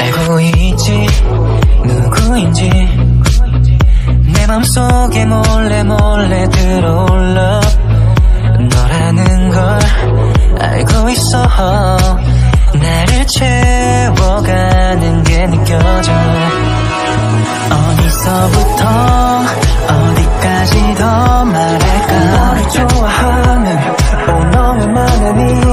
알고 있지? 누구인지? 내 맘속에 몰래 몰래 들어올라. 너라는 걸 알고 있어. 나를 채워가는 게 느껴져. 어디서부터 어디까지 더 말할까? 너를 좋아하는 오너의 많은 이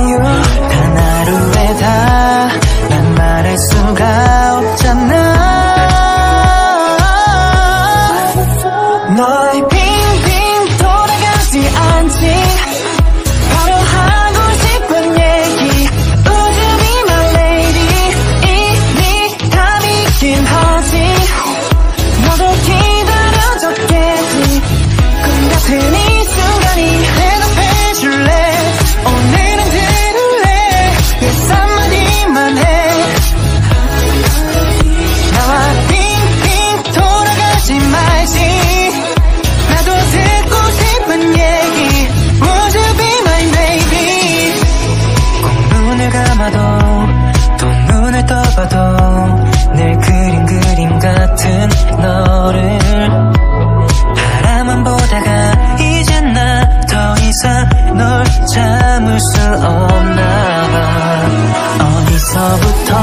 어디서부터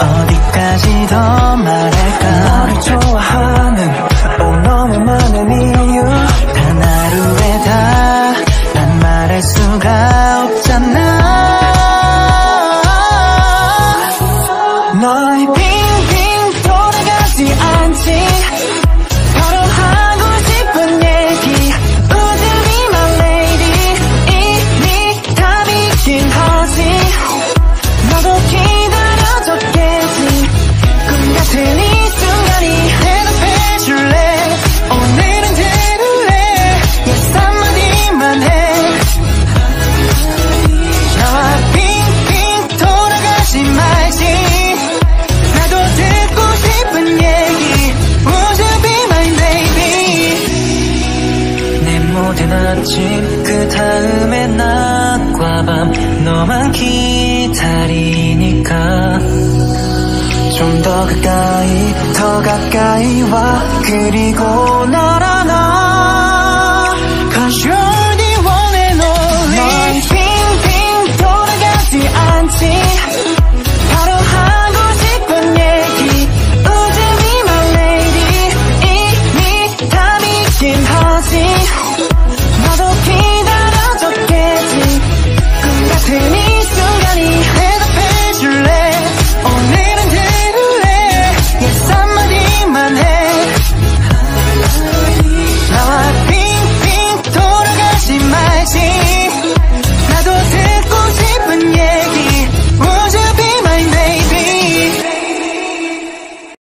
어디까지 더 말할까? 너를 좋아하는 오너의 많은 이 그땐 아침 그 다음에 낮과 밤 너만 기다리니까. 좀 더 가까이 더 가까이 와. 그리고 날아나. 가셔